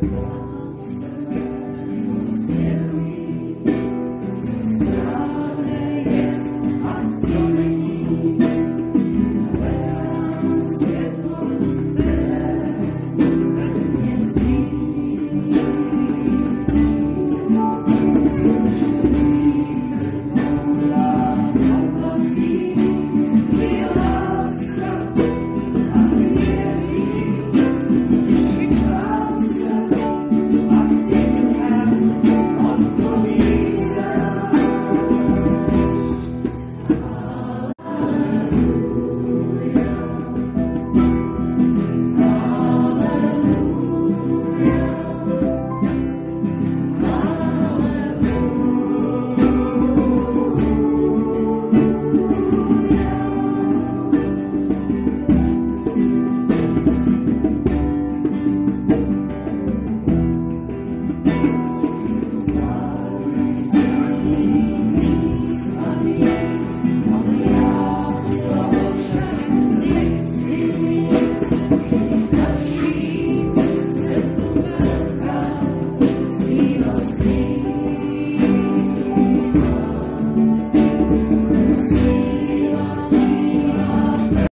对。